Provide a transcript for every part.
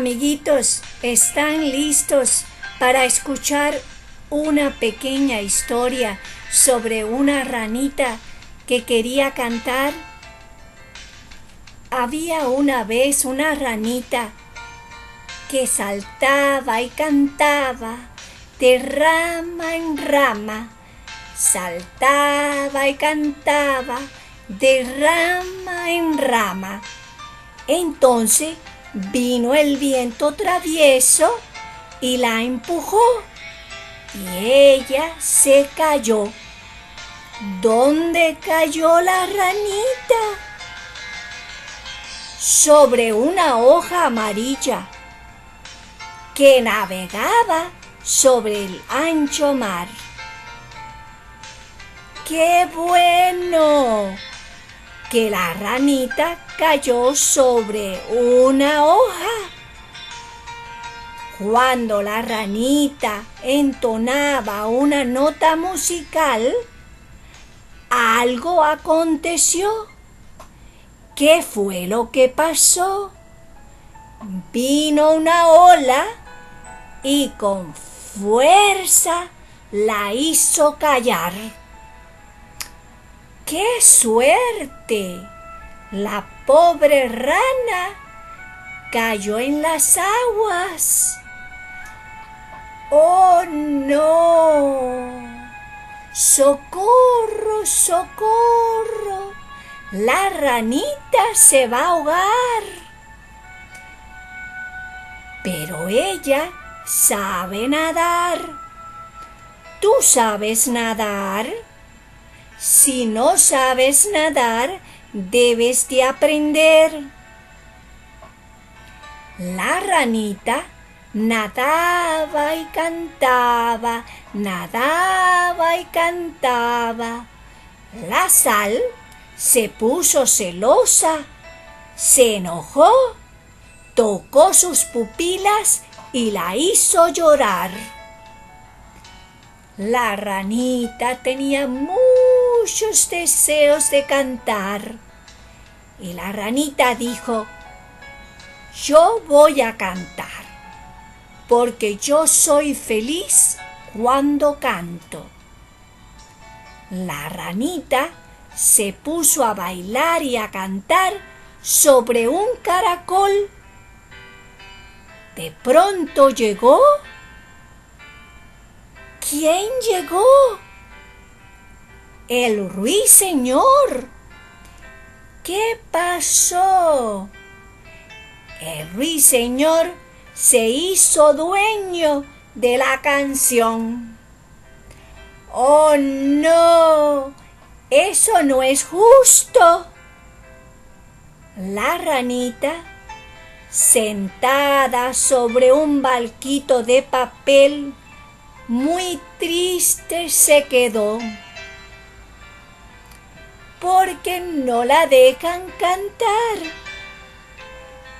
Amiguitos, ¿están listos para escuchar una pequeña historia sobre una ranita que quería cantar? Había una vez una ranita que saltaba y cantaba de rama en rama, saltaba y cantaba de rama en rama. Entonces vino el viento travieso y la empujó y ella se cayó. ¿Dónde cayó la ranita? Sobre una hoja amarilla que navegaba sobre el ancho mar. ¡Qué bueno! Que la ranita cayó sobre una hoja. Cuando la ranita entonaba una nota musical, algo aconteció. ¿Qué fue lo que pasó? Vino una ola y con fuerza la hizo callar. ¡Qué suerte! La pobre rana cayó en las aguas. ¡Oh no! ¡Socorro, socorro! La ranita se va a ahogar. Pero ella sabe nadar. ¿Tú sabes nadar? Si no sabes nadar, debes de aprender. La ranita nadaba y cantaba, nadaba y cantaba. La sal se puso celosa, se enojó, tocó sus pupilas y la hizo llorar. La ranita tenía muchos deseos de cantar y la ranita dijo, yo voy a cantar porque yo soy feliz cuando canto. La ranita se puso a bailar y a cantar sobre un caracol. De pronto llegó ¿Quién llegó? El ruiseñor. ¿Qué pasó? El ruiseñor se hizo dueño de la canción. ¡Oh, no! Eso no es justo. La ranita, sentada sobre un balquito de papel, muy triste se quedó porque no la dejan cantar.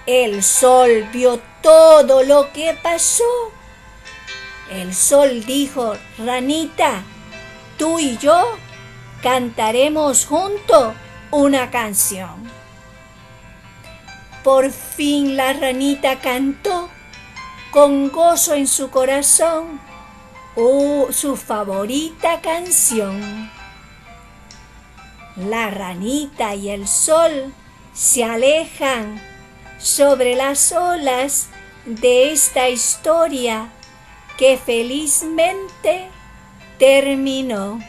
El sol vio todo lo que pasó. El sol dijo, ranita, tú y yo cantaremos juntos una canción. Por fin la ranita cantó con gozo en su corazón oh, su favorita canción. La ranita y el sol se alejan sobre las olas de esta historia que felizmente terminó.